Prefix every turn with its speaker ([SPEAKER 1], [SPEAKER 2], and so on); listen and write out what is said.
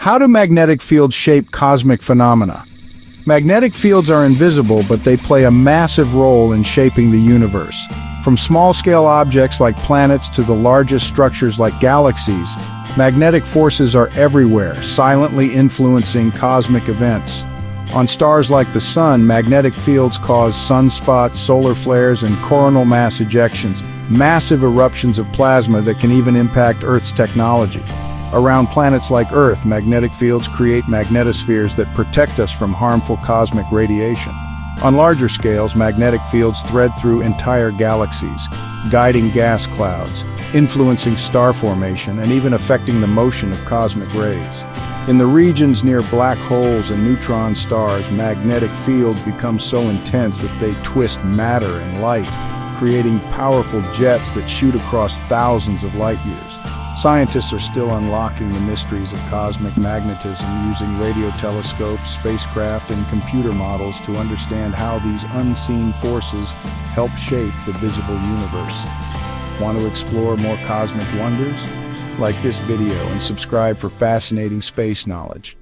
[SPEAKER 1] How do magnetic fields shape cosmic phenomena? Magnetic fields are invisible, but they play a massive role in shaping the universe. From small-scale objects like planets to the largest structures like galaxies, magnetic forces are everywhere, silently influencing cosmic events. On stars like the Sun, magnetic fields cause sunspots, solar flares, and coronal mass ejections, massive eruptions of plasma that can even impact Earth's technology. Around planets like Earth, magnetic fields create magnetospheres that protect us from harmful cosmic radiation. On larger scales, magnetic fields thread through entire galaxies, guiding gas clouds, influencing star formation, and even affecting the motion of cosmic rays. In the regions near black holes and neutron stars, magnetic fields become so intense that they twist matter and light, creating powerful jets that shoot across thousands of light years. Scientists are still unlocking the mysteries of cosmic magnetism using radio telescopes, spacecraft, and computer models to understand how these unseen forces help shape the visible universe. Want to explore more cosmic wonders? Like this video and subscribe for fascinating space knowledge.